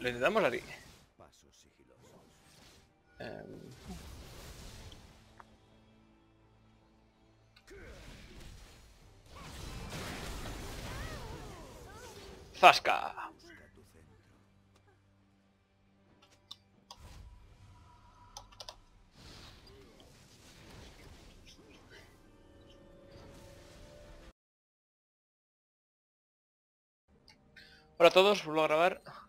Lo intentamos. Pasos sigilosos. Em. Zasca. Hola a todos, vuelvo a grabar.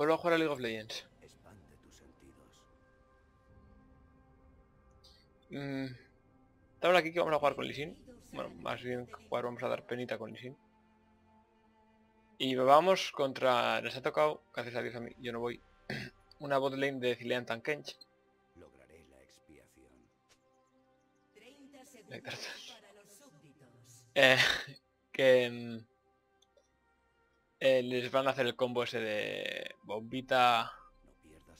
Vuelvo a jugar a League of Legends. Expande tus sentidos. Mm, Estamos aquí que vamos a jugar con Lee Sin. Bueno, más bien jugar vamos a dar penita con Lee Sin. Y vamos contra... Les ha tocado, gracias a Dios a mí, yo no voy. Una bot lane de Zilean Tankench. Lograré la expiación. 30 Ahí segundos para los súbditos. Eh, que... eh, les van a hacer el combo ese de bombita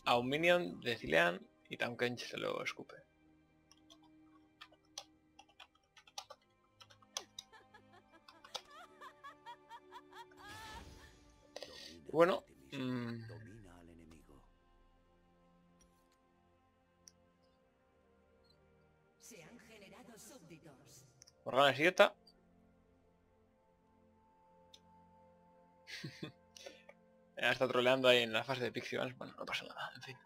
a un minion de Zilean y Tankench se lo escupe. Domina Bueno, a ti mismo. mm, está troleando ahí en la fase de Vans. Bueno, no pasa nada, en fin.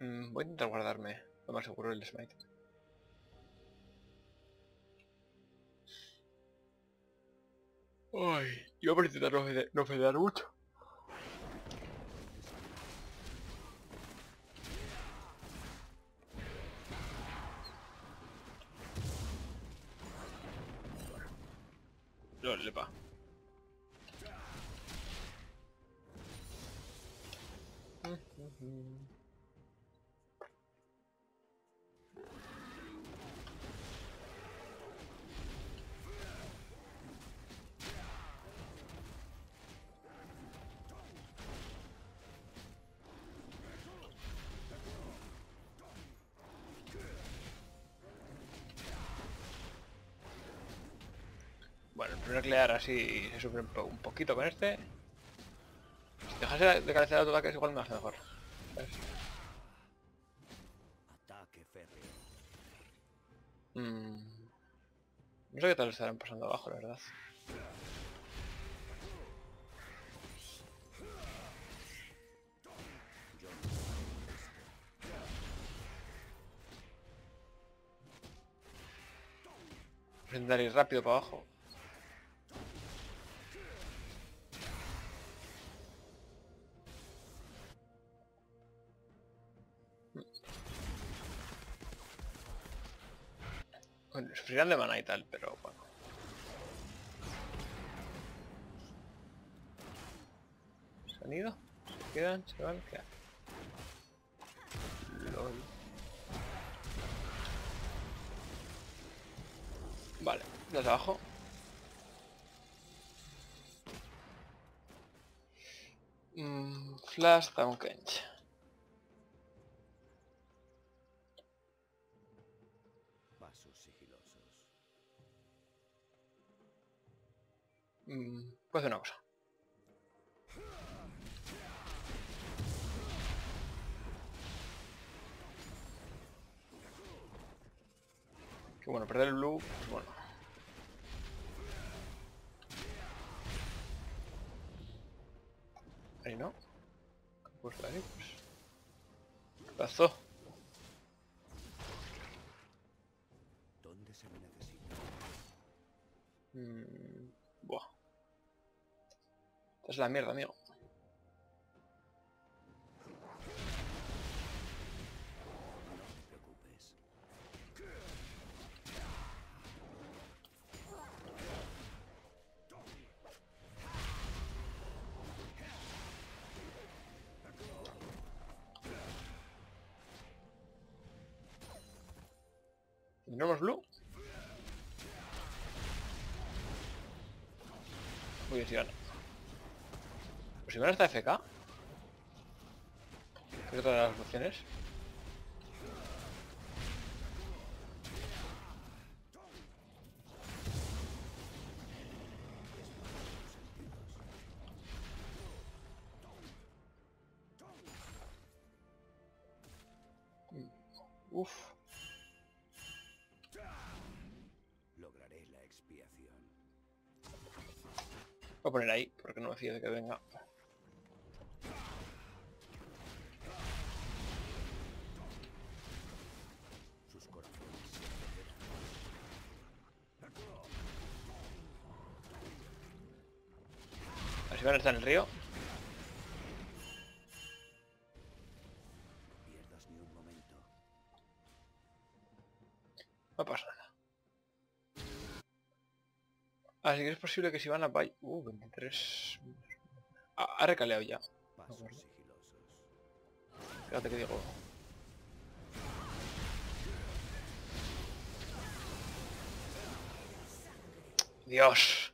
Mm, voy a intentar guardarme lo más seguro el smite. Ay, yo por intentar no, fede- fedear mucho. Lol, lepa. Bueno, el primer clear así se sufre un, po- un poquito con este. Si dejase de carecer de autoataques igual me hace mejor. Ataque férreo. Mm, No sé qué tal estarán pasando abajo, la verdad. Intentar ir rápido para abajo. Sufrirán de mana y tal, pero bueno. ¿Se han ido? ¿Se quedan? ¿Se van? ¿Qué? Lol. Vale, desde abajo. Mm, Flash Downkench. Pasos Puedo hacer una cosa. Que bueno, perder el blue, pues bueno. Ahí no. Pues ahí, pues. ¿Qué pasó? ¿Dónde se me necesita? Mm. Esta es la mierda, amigo. No te preocupes. ¿Tendremos blue? Muy bien, si Fusionar esta FK. Es otra las opciones. Uf. Lograré la expiación. Voy a poner ahí, porque no me fío de que venga. A ver si van a estar en el río. No pierdas ni un momento. No pasa nada. Así que es posible que si van a Bay... Uh, 23... Ha, ha recaleado ya. Sigilosos. Fíjate que digo... Dios.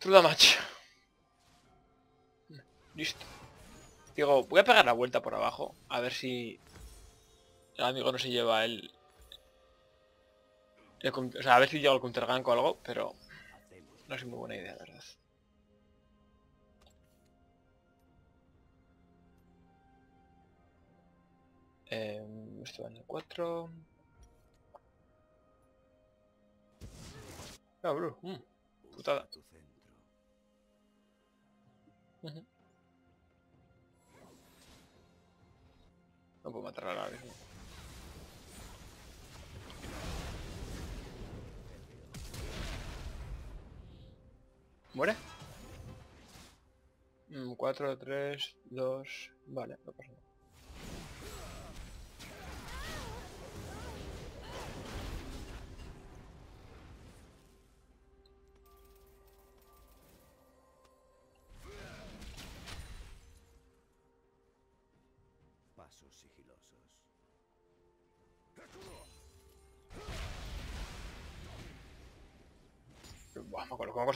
True damage. Listo. Digo, voy a pegar la vuelta por abajo. A ver si... El amigo no se lleva el... o sea, a ver si llega el countergank o algo, pero no es muy buena idea, la verdad. Eh, esto va en el 4. Ah, bro. mm, putada. No puedo matarla ahora mismo. ¿Muere? 4, 3, 2... Vale, no pasa nada.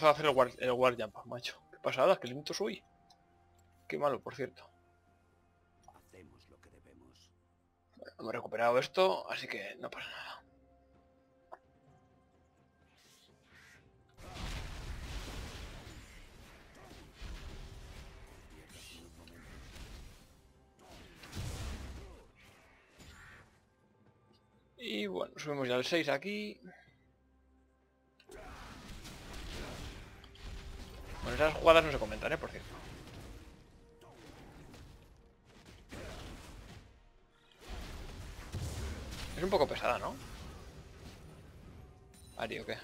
Que costado hacer el war, el jump, macho. Qué pasada, qué lento soy. Qué malo, por cierto. Hacemos lo que debemos. Hemos recuperado esto, así que no pasa nada. Y bueno, subimos ya al 6 aquí. Bueno, esas jugadas no se comentan, ¿eh? Por cierto. Es un poco pesada, ¿no? Ari, ¿o qué?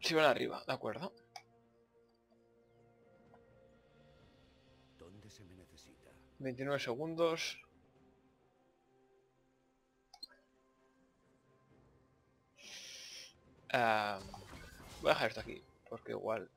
Si van arriba, de acuerdo. ¿Dónde se me necesita? 29 segundos. Ah, voy a dejar esto aquí, porque igual...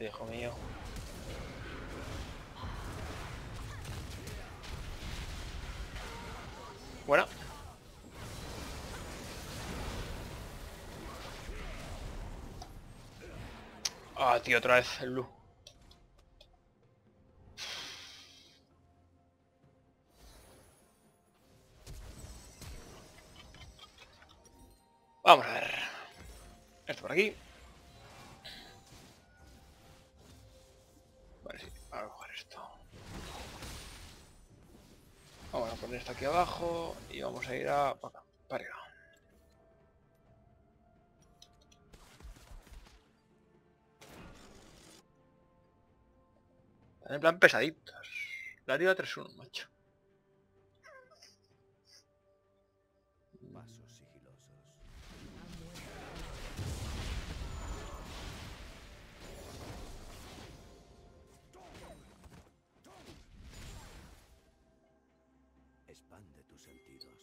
Hijo mío. Bueno. Ah, tío, otra vez el Lu. A ir a... para acá, para. Están en plan pesaditos. La arriba 3-1, macho. Sentidos.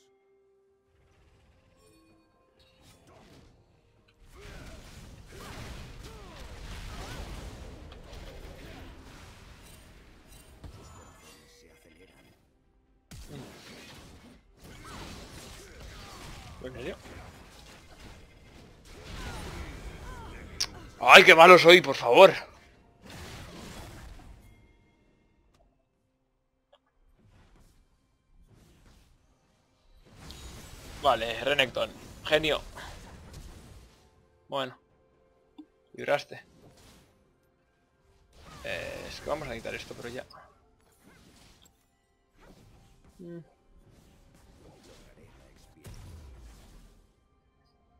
Tus corazones se aceleran. ¿En serio? ¡Ay, qué malo soy, por favor! Bueno. Libraste. Eh, es que vamos a quitar esto, pero ya. Mm.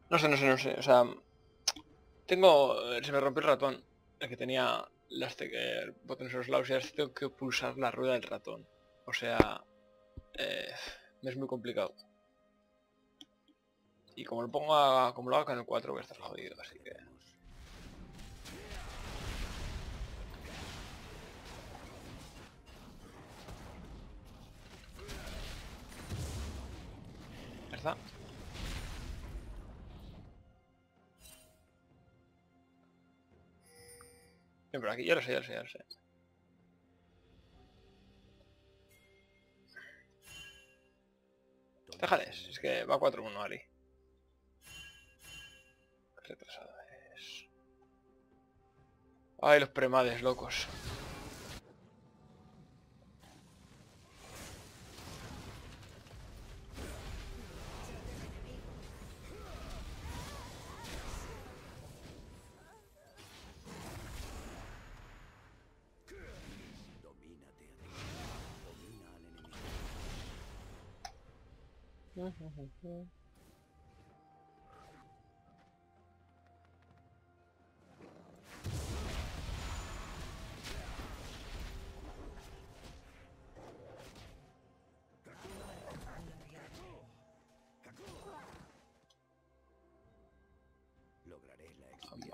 No sé, no sé, no sé. O sea, tengo... Se me rompió el ratón. El que tenía las botones a los lados y ahora tengo que pulsar la rueda del ratón. O sea... eh, es muy complicado. Y como lo pongo a, como lo hago con el 4 voy a estar jodido, así que... Está. Bien, por aquí, ya lo sé, ya lo sé, ya lo sé. ¿Dónde Déjales, es que va 4-1 Ari. Qué retrasado es. Ay, los premades, locos.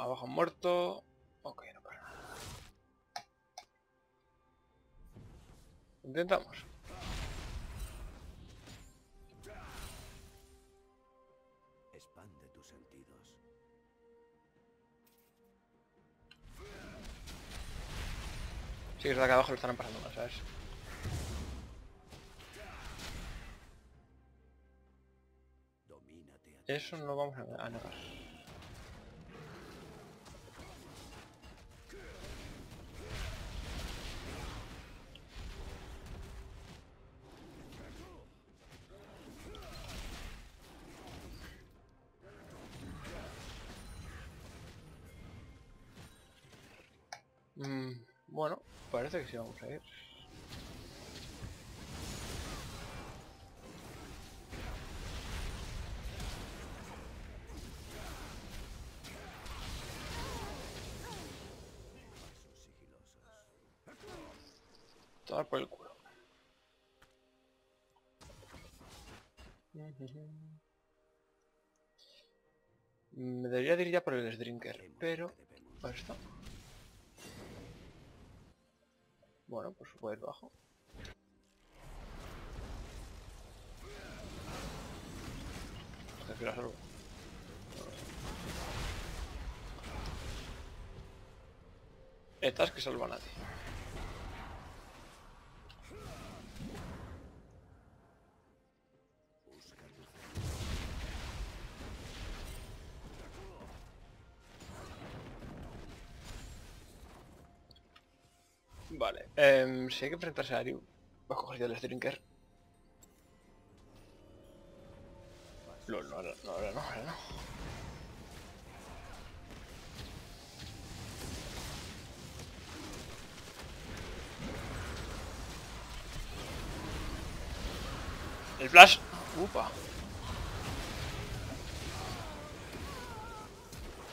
Abajo muerto. Ok, no nada. Intentamos. Expande tus sentidos. Sí, es verdad que abajo lo estarán pasando mal, ¿sabes? Eso no vamos a, a negar. Parece que sí vamos a ir. Tomar por el culo. Me debería de ir ya por el Drinker, pero... ¿Para esto? Pues puede ir bajo. Estas que salva a nadie. Vale, em, si hay que enfrentarse a Ariu, va a coger ya el Drinker. Lol, no, ahora no, ahora no, ahora no. El flash. Upa.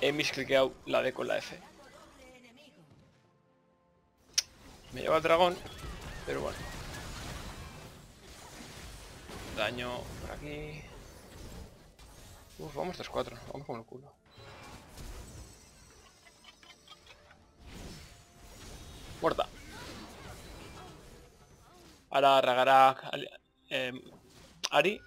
He miscliqueado la D con la F. Me lleva el dragón, pero bueno. Daño por aquí. Uf, vamos 3-4, vamos con el culo. Muerta. Ahora Ragnarok ali- em, Ari.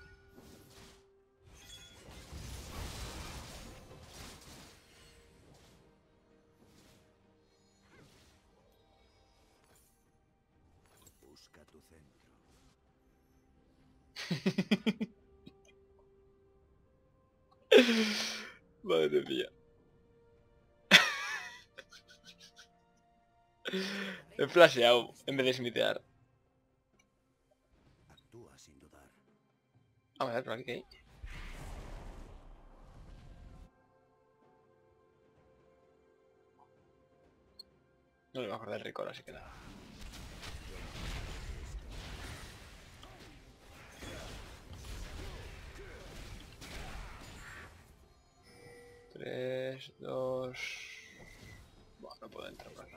Flasheado en vez de smitear. Actúa sin dudar. Vamos a ver por aquí. No le voy a acordar el récord, así que nada. Tres, dos... Bueno, no puedo entrar por aquí.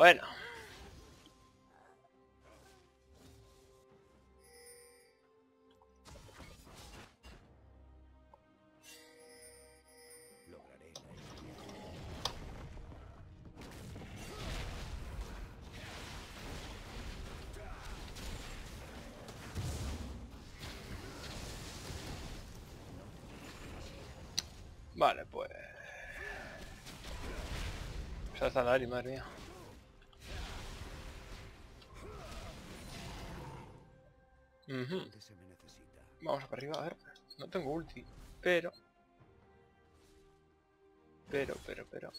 Bueno. Vale, pues... Se está la madre mía. Ujú. ¿Dónde se me necesita? Vamos para arriba, a ver. No tengo ulti, pero... Pero, pero, pero...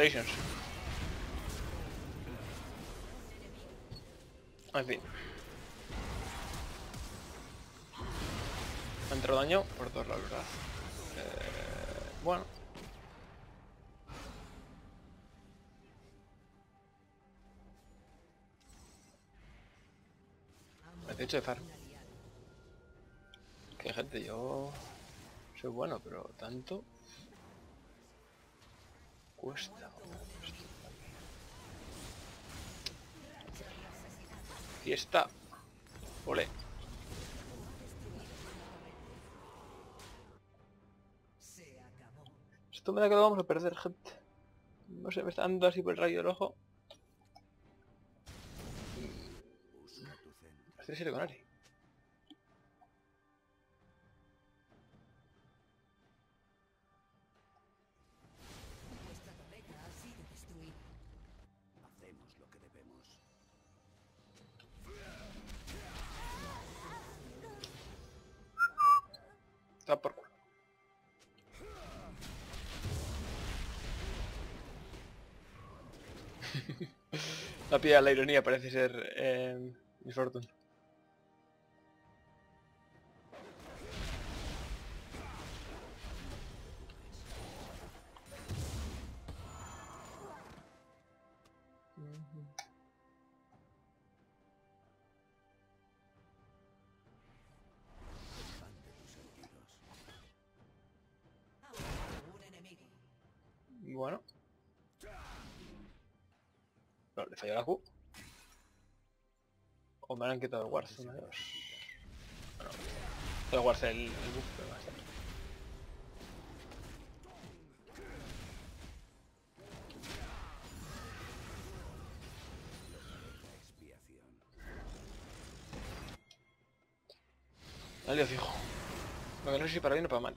En fin. Ha daño por todos lados, ¿verdad? Eh, bueno. He hecho de far. Que gente, yo soy bueno, pero tanto cuesta. Fiesta. Ole. Esto me da que lo vamos a perder, gente. No sé, me está dando así por el rayo del ojo. Estoy serio con Ari. La ironía parece ser eh, mi Fortune. Me han quitado el de dos. Bueno, el Wars el, el buff, pero va a estar. Expiación. Dale, fijo. Lo que no sé si para bien o para mal.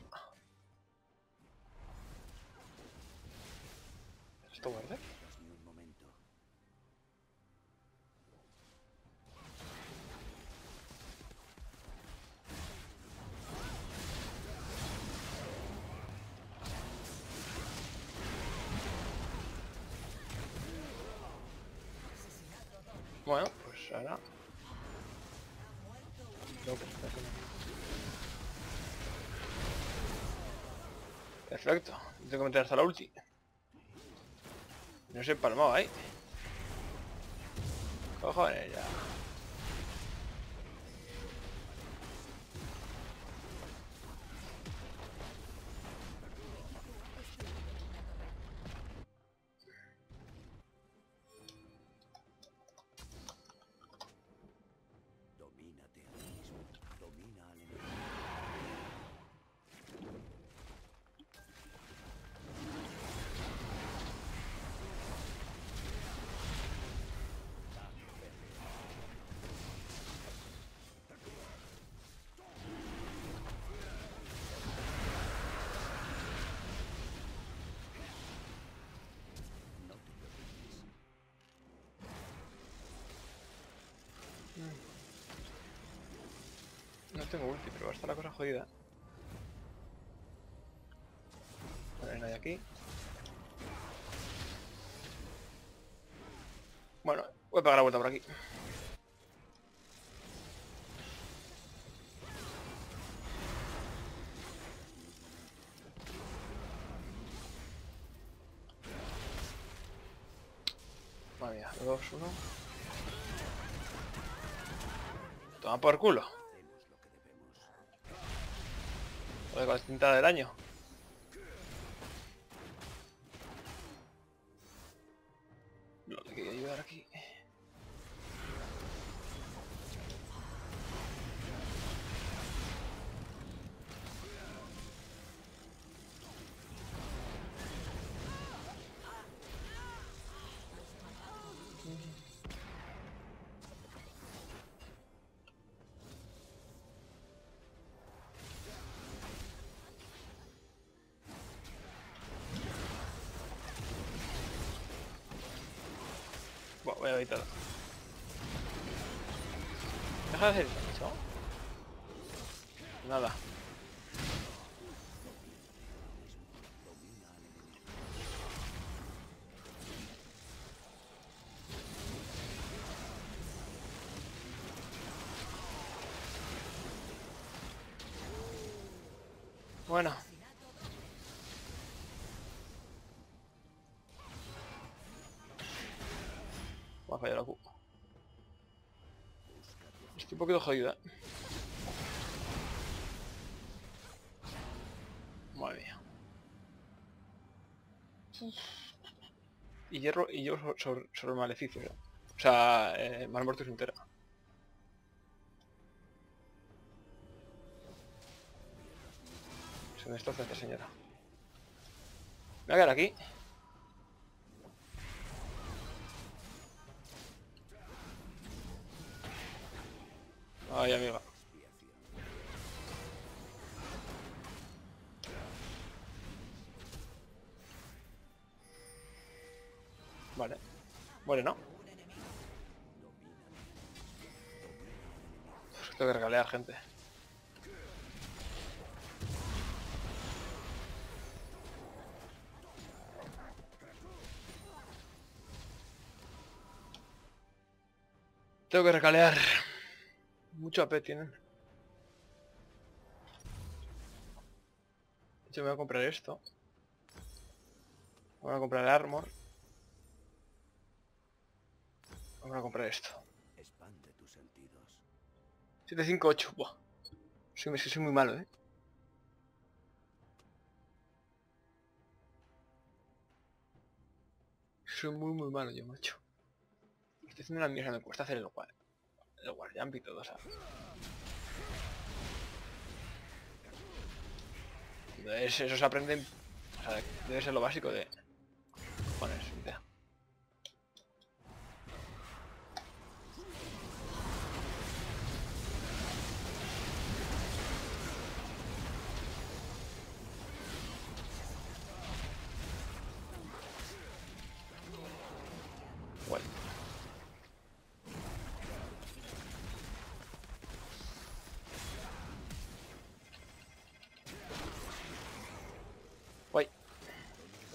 que meter hasta la ulti. No se empalmaba ahí. Cojones ya. Tengo ulti, pero va a estar la cosa jodida. No hay nadie aquí. Bueno, voy a pegar la vuelta por aquí. Madre mía, 2, 1. Toma por culo. Tinta del año. Hacer eso. Nada. Bueno. Un poquito jodida. Madre mía. Y hierro y yo so- sobre, sobre maleficio. O sea, eh, mal muerto entera. Se me destroza esta señora. Me voy a quedar aquí. Ay. Expiación. Vale. Muere, ¿no? Pues tengo que regalear gente. Tengo que recalear. Mucho AP tienen. Yo me voy a comprar esto. Voy a comprar armor. Vamos a comprar esto. Expande tus sentidos. 758. Buah. Soy, soy muy malo, eh. Soy muy muy malo yo, macho. Estoy haciendo una mierda, me cuesta hacer el guard. El guard y todo, o sea. Eso se aprende. O sea, debe ser lo básico de.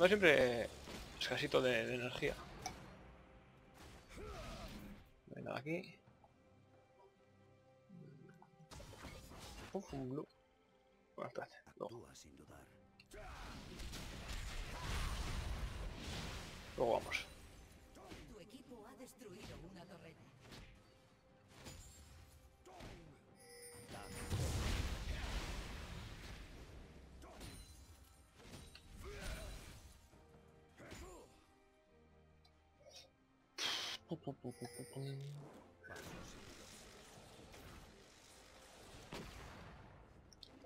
Siempre escasito de, de energía. No hay nada aquí. Uf, un blue. Bueno, espérate. dudar. Luego vamos. Tu equipo ha destruido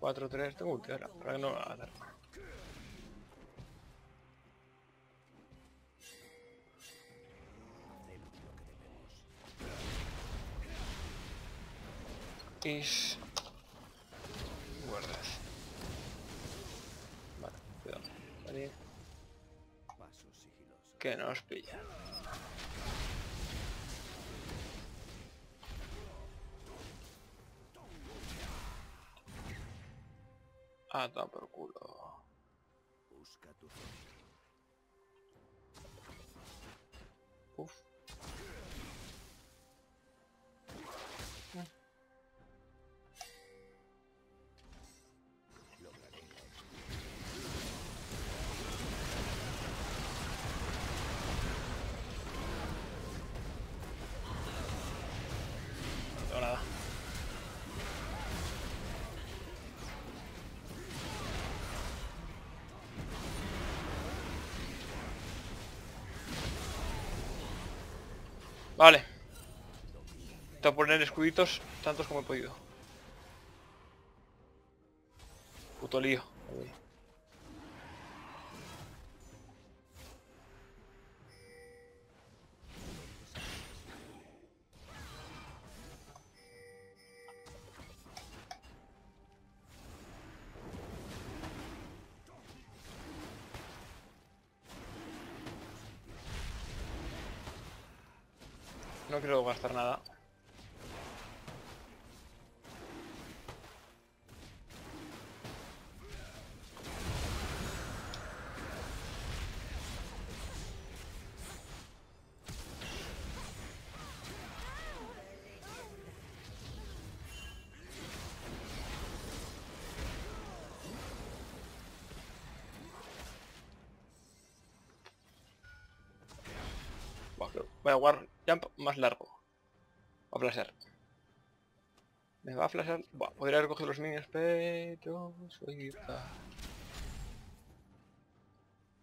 4, 3, tengo ulti ahora, para que no va a dar Is... guardas. Vale, cuidado. Que nos pilla. Pillan. Ah, por culo. Vale. Tengo que poner escuditos tantos como he podido. Puto lío. Más largo. Va a flashear. Me va a flashear. Buah, podría haber cogido los minions, pero soy.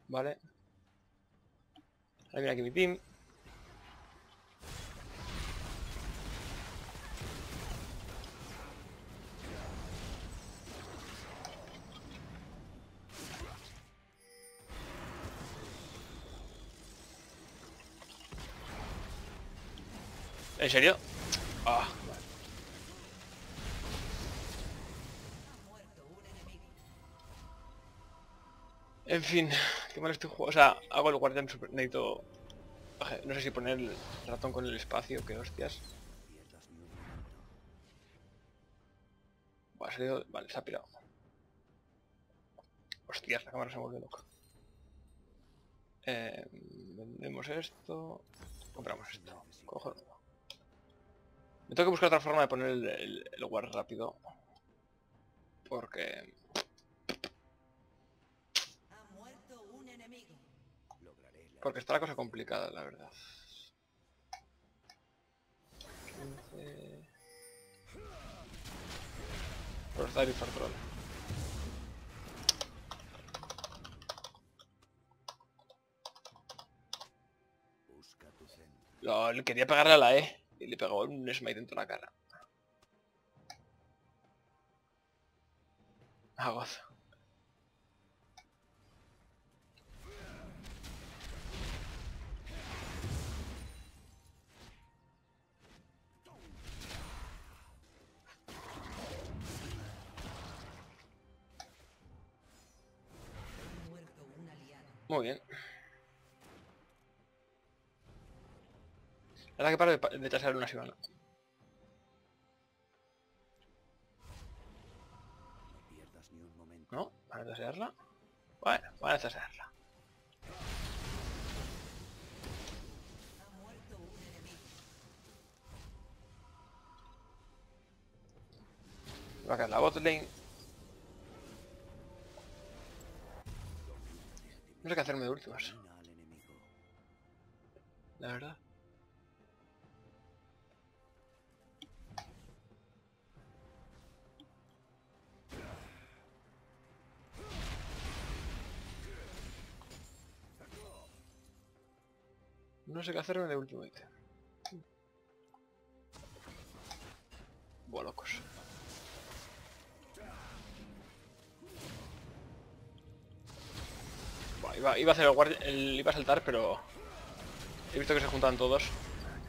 Vale. Ahí viene aquí mi team. ¿En serio? Ah. En fin, qué mal estoy jugando. O sea, hago el guardián super... Necesito... No sé si poner el ratón con el espacio, que hostias. Buah, salido... Vale, se ha pirado. Hostias, la cámara se vuelve loca. Eh, vendemos esto. Compramos esto. Cojo. Me tengo que buscar otra forma de poner el, el, guard rápido. Porque... Porque está la cosa complicada, la verdad. 15... Por estar y centro. LOL, quería pegarle a la E. Y le pegó un smite en toda la cara. Ah, gozo. Un aliado. Muy bien. Ahora que paro de, pa- de tasear una Sivana. No pierdas ni un momento. ¿No? ¿Van a tasearla? Bueno, van a tasearla. Ha muerto un enemigo. Va a caer la bot lane. No sé qué hacerme de últimas. La verdad. No sé qué hacerme de ultimate. Buah, locos. Buah, iba, a hacer el, guardia- el- iba a saltar, pero he visto que se juntan todos.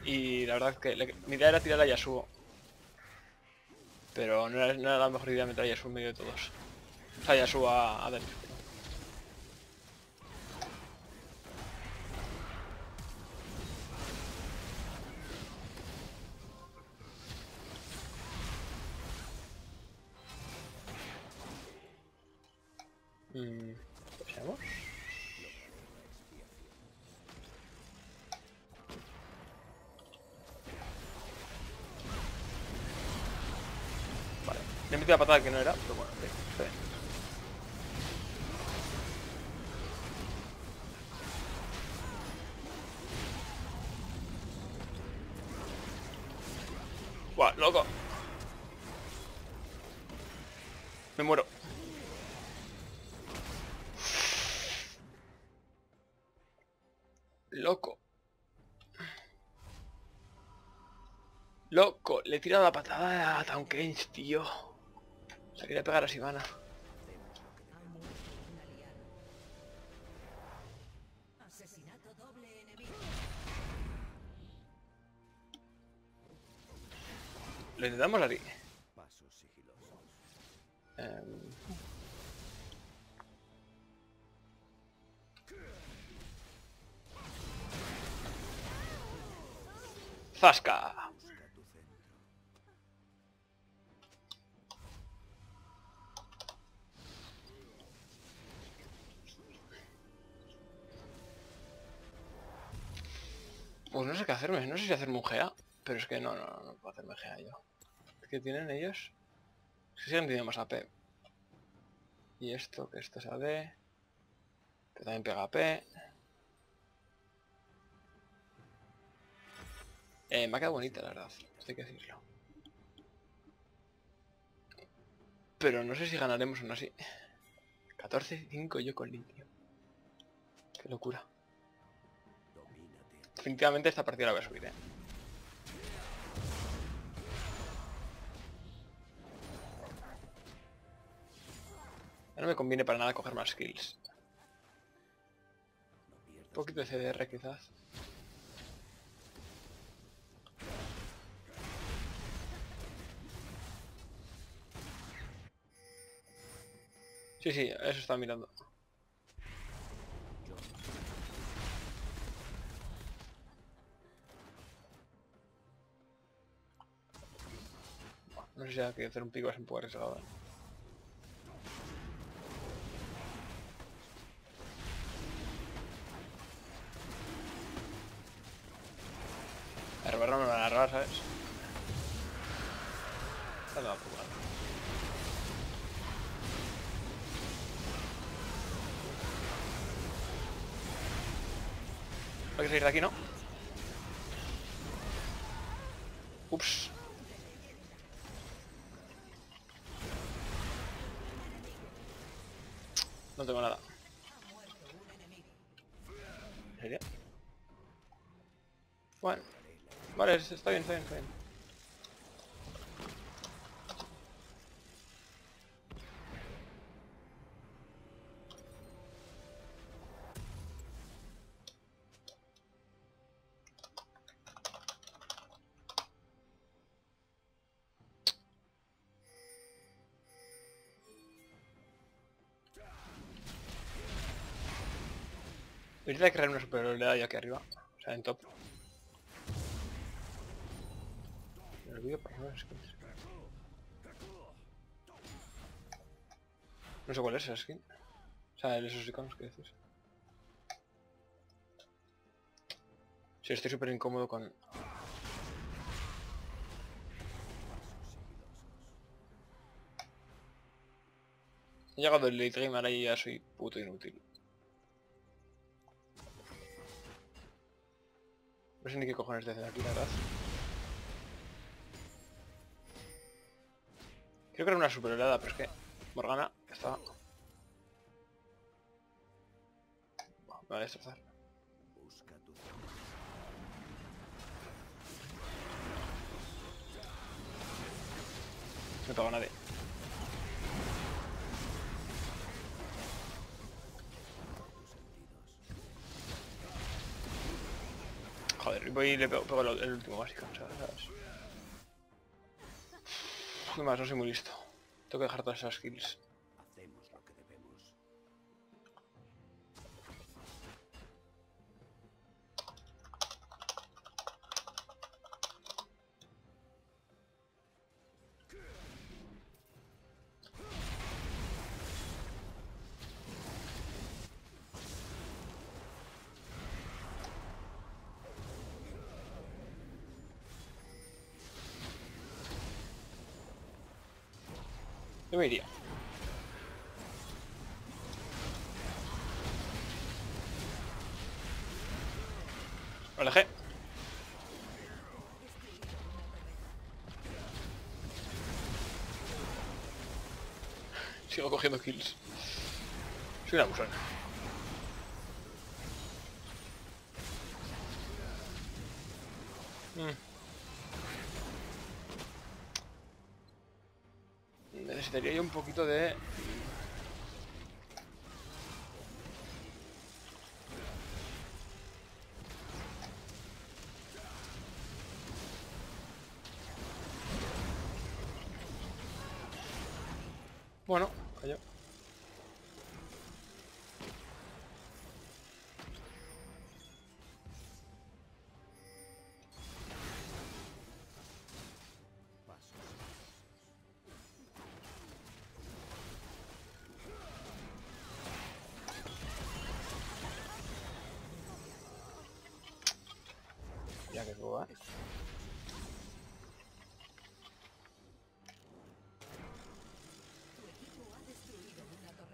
Y la verdad que mi idea era tirar a Yasuo. Pero no era, la mejor idea meter a Yasuo en medio de todos. O sea, Yasuo a, a. patada que no era, pero bueno. Buah, loco. Me muero. Loco. Loco, le he tirado la patada a Town tío. Quería pegar a Sivana. Lo intentamos así. Si hacerme un GA, pero es que no, no, no puedo hacerme GA yo. ¿Qué tienen ellos? Es que siguen teniendo más AP. Y esto, que esto es AD. Que también pega AP. Eh, me ha quedado bonita la verdad, hay que decirlo. Pero no sé si ganaremos aún así. 14-5 yo con litio. Qué locura. Definitivamente esta partida la voy a subir, eh. Ya no me conviene para nada coger más pierdas Un poquito de CDR quizás. Sí, sí, eso está mirando. No sé si hay que hacer un pico es un poco arriesgado. ¿eh? A robar no me van a robar, ¿sabes? Poco, ¿no? Hay que salir de aquí, ¿no? Está bien, está bien, está bien. Que crear una superioridad aquí arriba. O sea, en top. No sé cuál es esa skin. O sea, esos iconos que dices. Sí, estoy súper incómodo con... He llegado el late game, ahora ya soy puto inútil. No sé ni qué cojones te hacen aquí, la verdad. Creo que era una super oleada, pero es que Morgana está... Me va a destrozar. No pega nadie. Joder, voy y le pego, el, último básico, ¿sabes? Uy, más, no soy muy listo. Tengo que dejar todas esas kills. Cogiendo kills. Soy una abusona. Mm. Necesitaría yo un poquito de...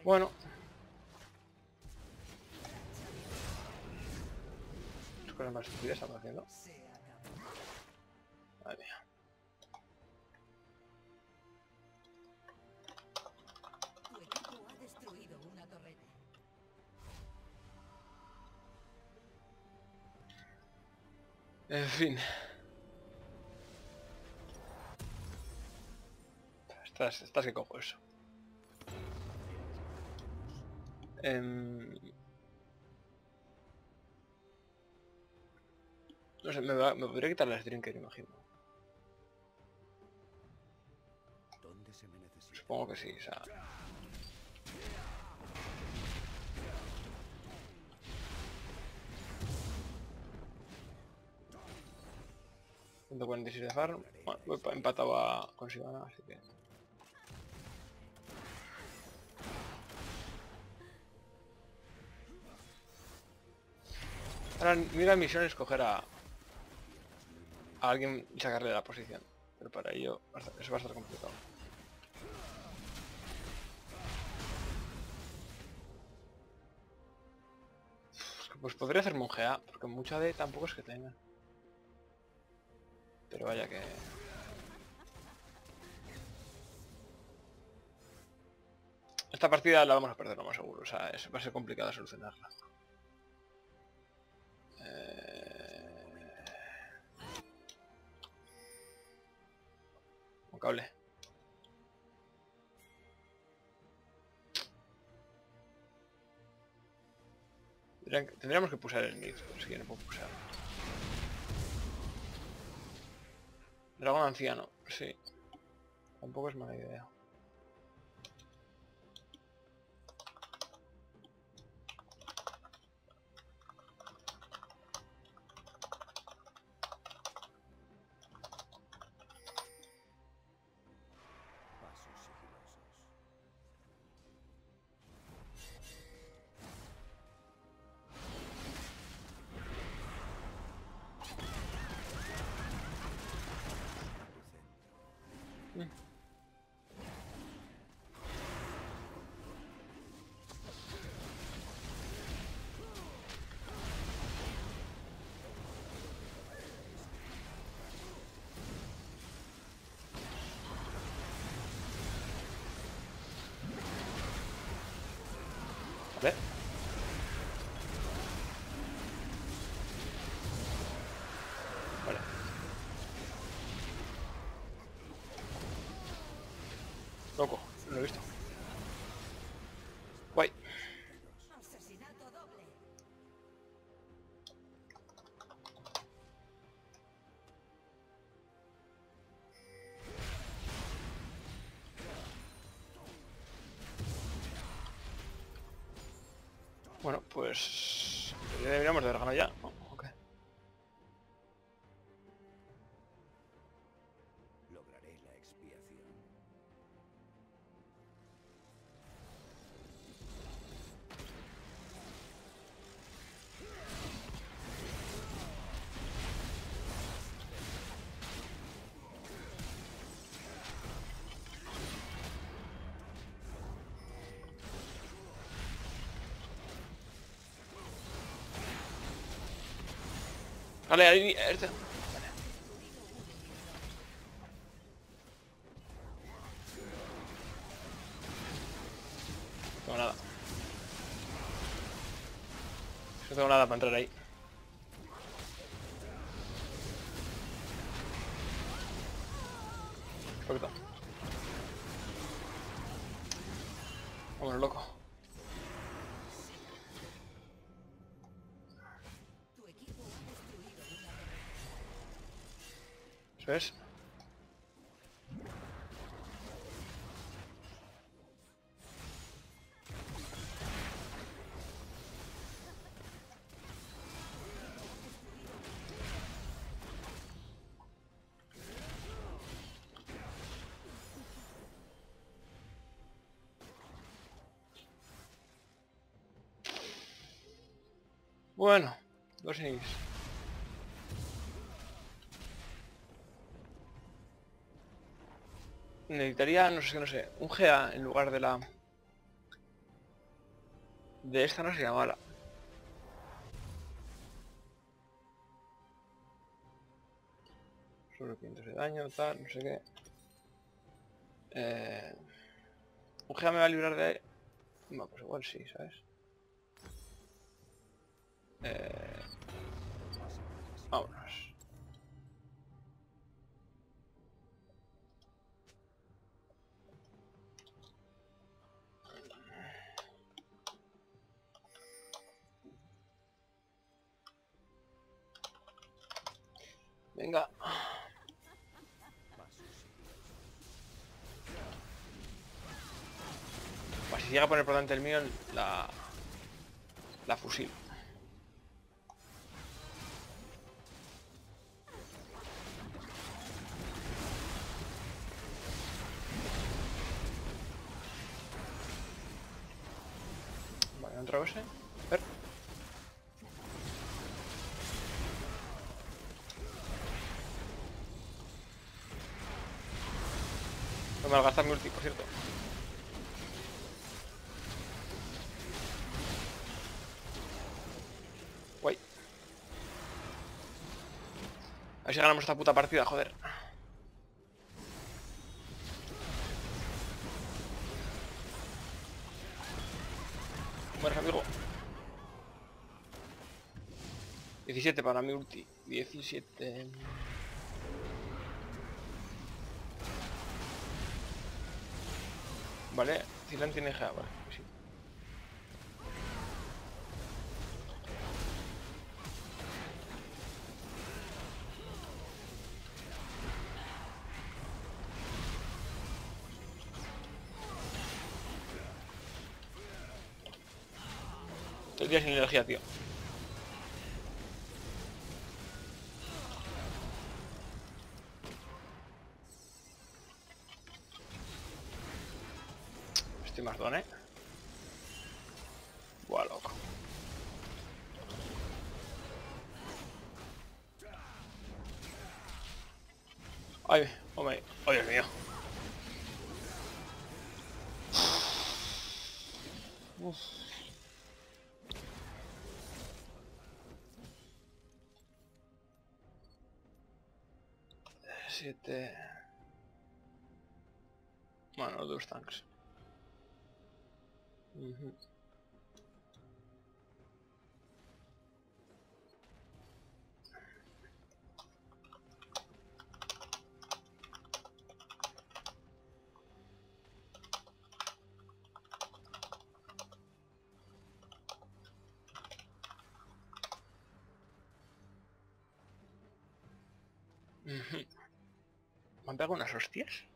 Bueno. ¿Qué cosas más estúpidas estamos haciendo? En fin. Estás, estás que cojo eso. Em, No sé, me, va- me podría quitar las drinker, imagino. ¿Dónde se me necesita? Supongo que sí, o sea... 146 de farm. Bueno, voy pa- empatado a con Sivana, así que... Ahora mi gran misión es coger a... a alguien y sacarle la posición. Pero para ello eso va a estar complicado. Pues podría hacer monjea, porque mucha de tampoco es que tenga. Pero vaya que... Esta partida la vamos a perder lo más seguro, o sea, va a ser complicado solucionarla. Cable. Tendríamos que pulsar el pero si no puedo pulsar. Dragón anciano, sí. Tampoco es mala idea. Bueno, pues... Ya deberíamos de haber ganado ya. Vale, ahí... Este. ¿Eso es? Bueno, dos innings. Necesitaría, no sé, no sé, un GA en lugar de la... De esta no sería mala. Solo 500 de daño, tal, no sé qué. Eh... Un GA me va a librar de... Bueno, pues igual sí, ¿sabes? Eh... Vámonos. Venga. Pues si llega a poner por delante el mío la... La fusil. Vale, ¿no entrado ese? A ver. No me gastar mi ulti, por cierto. Guay. A ver si ganamos esta puta partida, joder. Mueres, amigo. 17 para mi ulti. 17. Vale, Zilan tiene GA, vale, pues sí. Día sin energía, tío. Estoy más don, eh. Buah, loco. Ay, hombre, oh Dios mío. Uf. Siete. Bueno, dos Uh -huh. ¿Me han pegado unas hostias?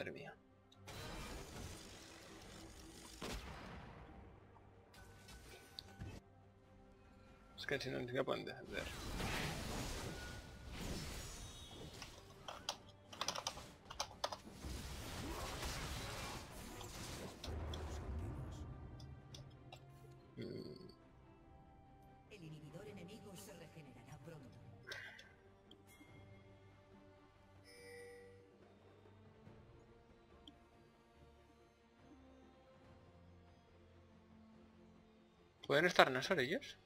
Madre mía. Es que si no, siquiera pueden defender. ¿Pueden estar Nasor ellos?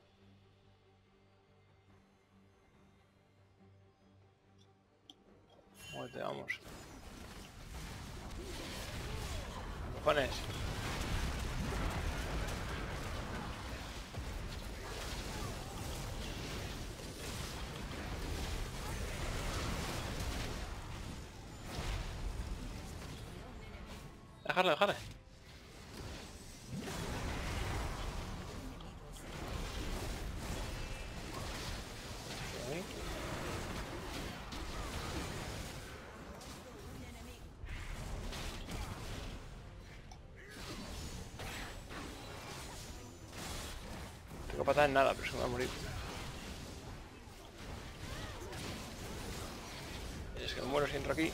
Muerte, vamos. Cojones. Dejarle, dejarle. Patada en nada, pero se me va a morir. Es que me muero si entro aquí.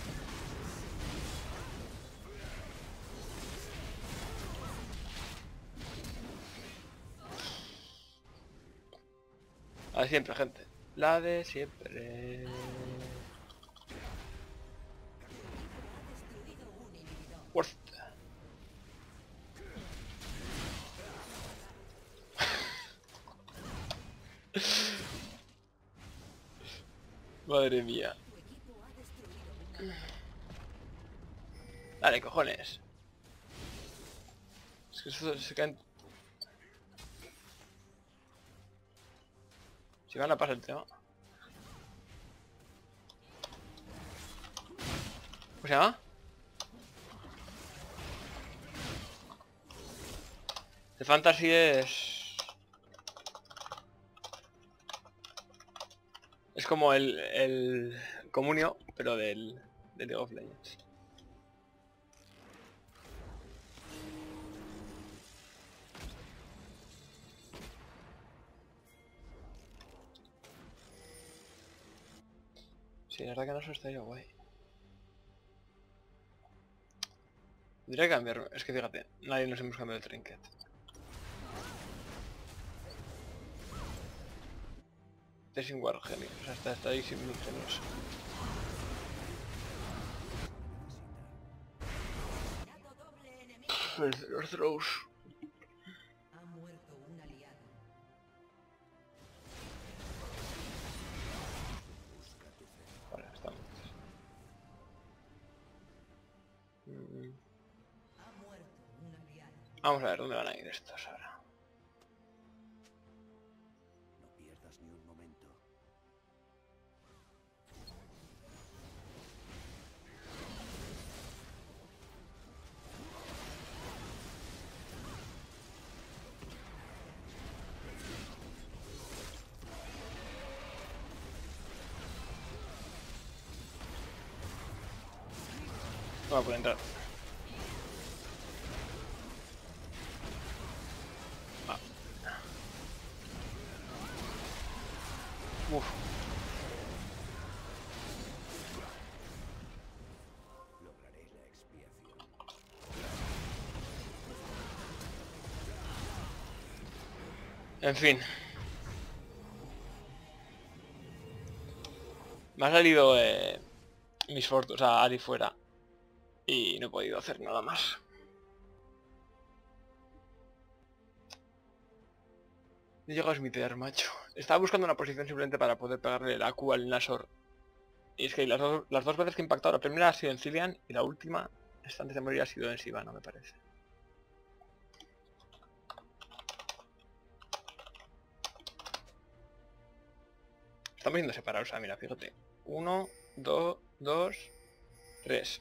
La de siempre, gente. La de siempre. Madre mía. Dale, cojones. Es que eso se caen... Si van a pasar el tema. ¿Cómo se llama? The Fantasy es... Es como el, el comunio, pero del, de League of Legends. Sí, la verdad que no se estaría guay. Tendría que cambiar, es que fíjate, nadie nos hemos cambiado el trinket. Sin War Genius, o sea, está, está ahí sin genios. Los throws. Mm. Vamos a ver dónde van a ir estos a. Ah. En fin. Me ha salido eh, mis o sea, Ari fuera. Podido hacer nada más. No a smitear, macho. Estaba buscando una posición simplemente para poder pegarle la Q al Nasor. Y es que las, dos- las dos veces que he impactado, la primera ha sido en Cillian y la última, antes de morir, ha sido en Sivana, me parece. Estamos yendo separados, o sea, mira, fíjate. Uno, dos, dos, tres.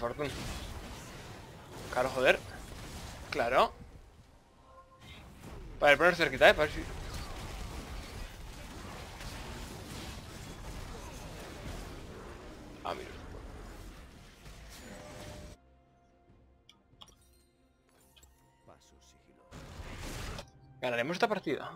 Mi fortuna. Claro, joder. Claro. Para poner cerquita, eh. Para si... Ah, mira. Ganaremos esta partida.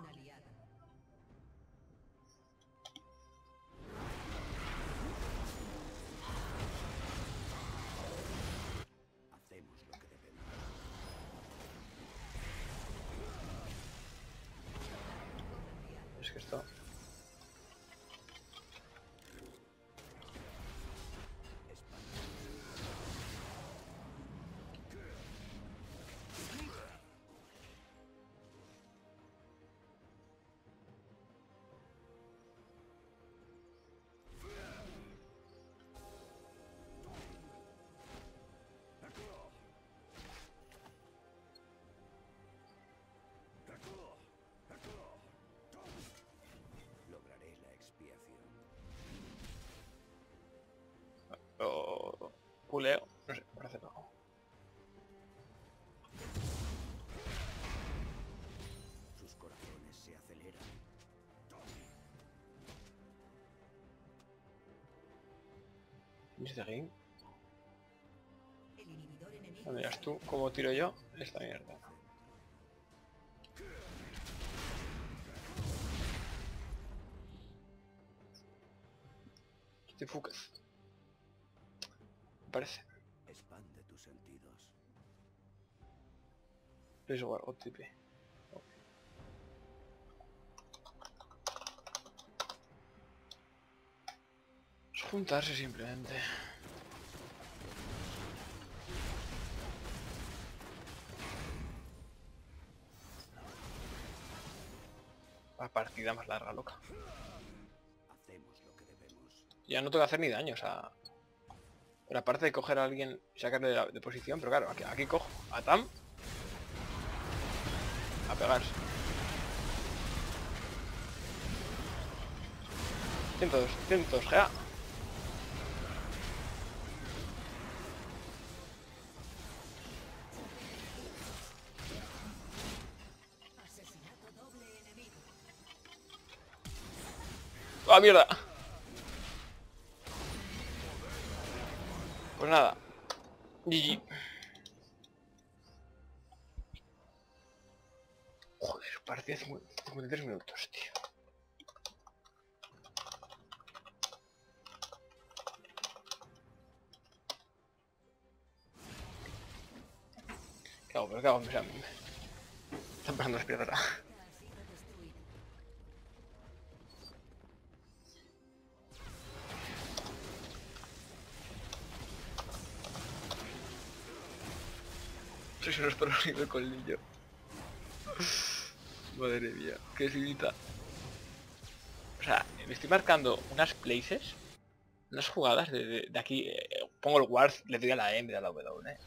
Game. Inhibidor enemigo. No miras tú cómo tiro yo esta mierda. Te fucas. Me parece. Expande tus sentidos. Es igual, OTP. Juntarse simplemente. La partida más larga, loca. Ya no tengo que hacer ni daño, o sea... Pero aparte de coger a alguien sacarle de, la- posición, pero claro, aquí, cojo a Tam. A pegarse. 102, 102, GA. ¡Ah, mierda! Pues nada. GG. Joder, partida de 53 minutos, tío. ¿Qué hago? ¿Pero qué hago? Me- Están pasando la aspiradora. Estornido de colmillo. Madre mía, qué simita. O sea, me estoy marcando unas places, unas jugadas de, de- aquí. eh, pongo el ward, le doy a la E de a la W. ¿eh?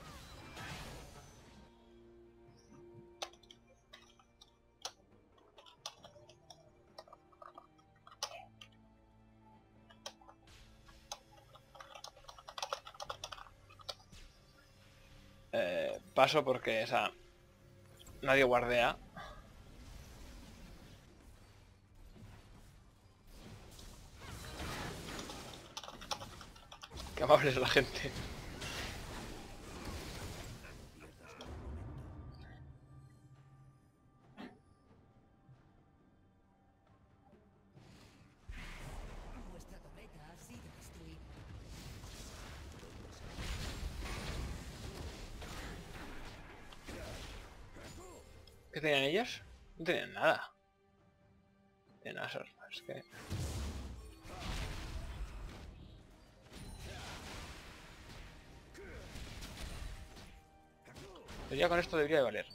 Paso porque, o sea, nadie guardea. Qué amable es la gente. ¿Qué tenían ellos? No tenían nada. Tenían solo, es que... Pero ya con esto debería de valer.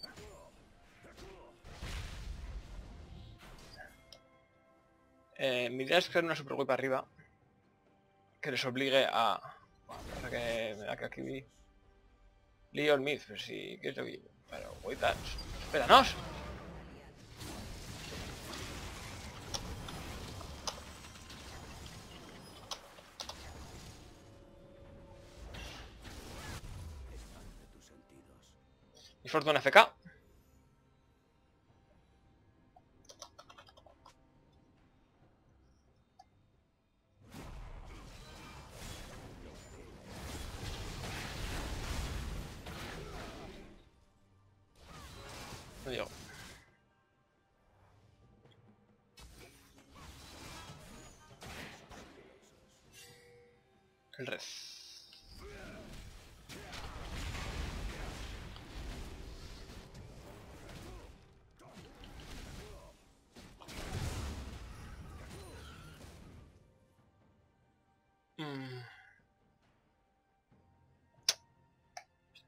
Eh, mi idea es crear una super para arriba que les obligue a... Bueno, que me da que aquí. Leon Myth, pero si quieres lo que... Pero, wait that. Espéranos. Disfruto un FK.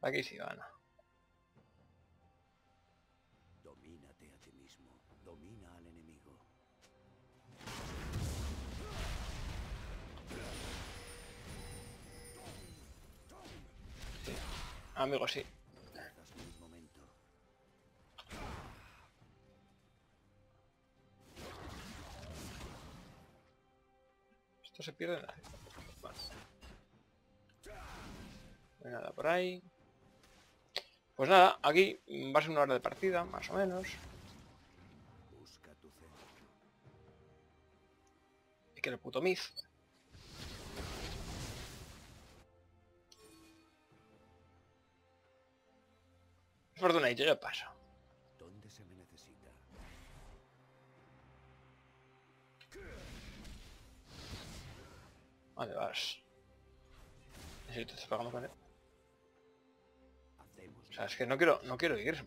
Aquí sí gana. Domínate a ti mismo. Domina al enemigo. Amigo, sí. Mi momento. Esto se pierde en la... Vale. No hay nada por ahí. Pues nada, aquí va a ser una hora de partida, más o menos. Busca tu centro. Y que el puto Miz. Fortnite, yo ya paso. ¿Dónde se me necesita? ¿Dónde vas? Si te pegando con él. O sea, es que no quiero, no quiero ir.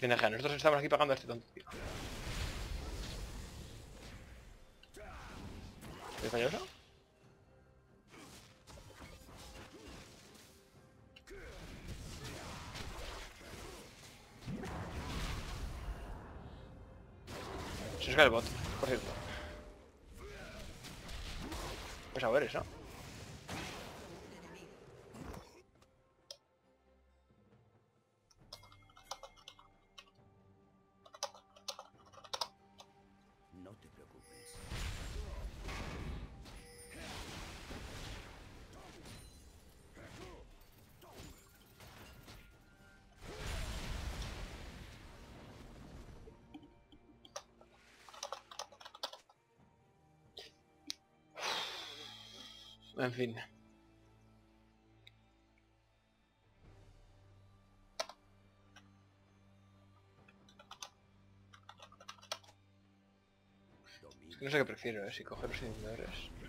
Tiene que nosotros estamos aquí pagando a este tonto, tío. ¿Qué coño es eso? Se os cae el bot, por cierto. Pues a ver eso. No En fin. No sé qué prefiero, ¿eh? si coger los inhibidores.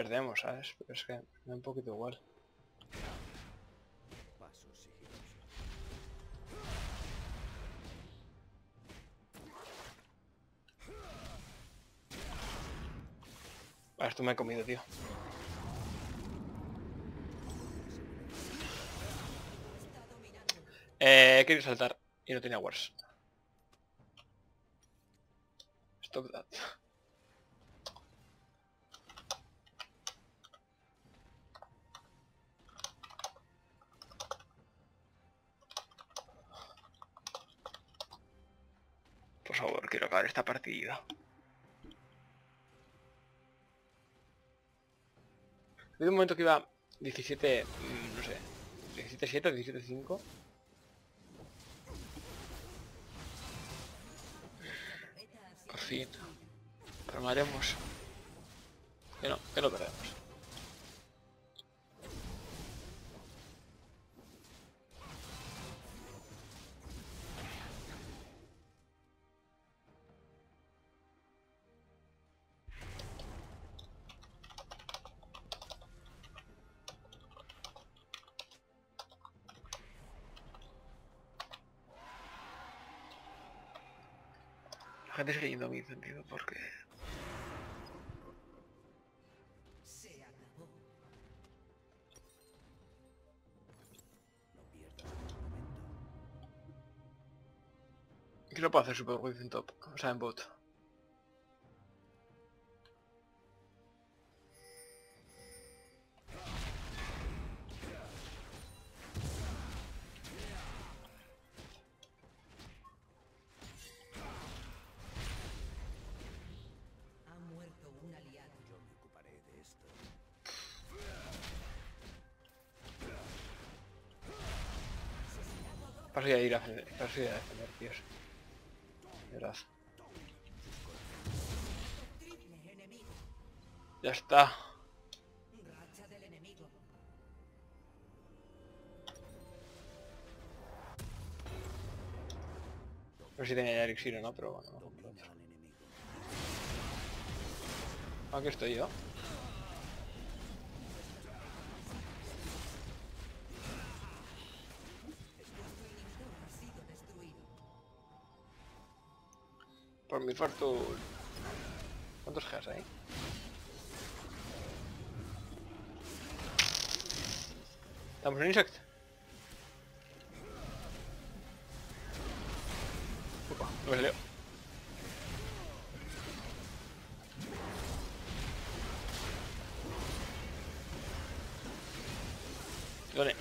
perdemos, ¿sabes? Pero es que me da un poquito igual. A ver, me has comido, tío. Eh, he querido saltar y no tenía wars. Stop that. Por favor, quiero acabar esta partida. Hay un momento que iba 17, mm, no sé, 17-7, 17-5. Por fin. Tomaremos. Que no, que no perdemos. Gente sigue yendo a mi sentido porque... Se acabó. No pierdas el. Que no puedo hacer super en top, o sea en bot. Ir a defender, ya a defender, tíos. De verdad. Triple enemigo. Ya está. No sé si tenía ya elixir o no, pero bueno. Aquí estoy yo. Por mi fortuna. ¿Cuántos gas hay? ¿Estamos en insect? Upa, no me salió. ¿Dónde?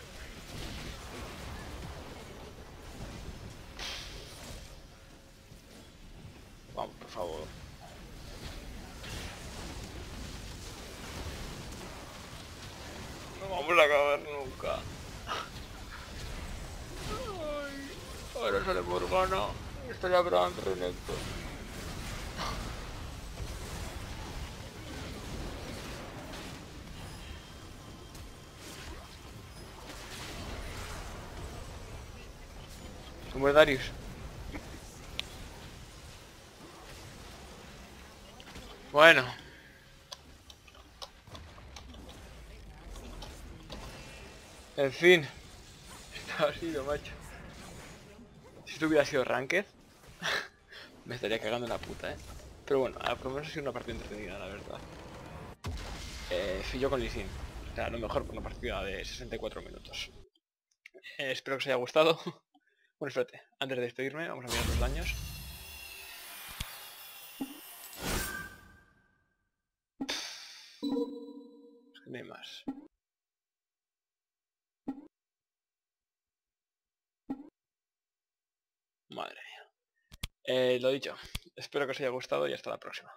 Vamos, por favor. No vamos a acabar nunca. Ay, ahora sale Morgana. Estaría Bran Renekton. ¿Cómo es Bueno. En fin. Esto ha sido, macho. Si esto hubiera sido Ranked, me estaría cagando en la puta, eh. Pero bueno, a- lo menos ha sido una partida entretenida, la verdad. Eh, fui yo con Lee. O sea, a lo mejor por una partida de 64 minutos. Eh, espero que os haya gustado. Bueno, espérate, antes de despedirme, vamos a mirar los daños. No hay más. Madre mía. Eh, lo dicho, espero que os haya gustado y hasta la próxima.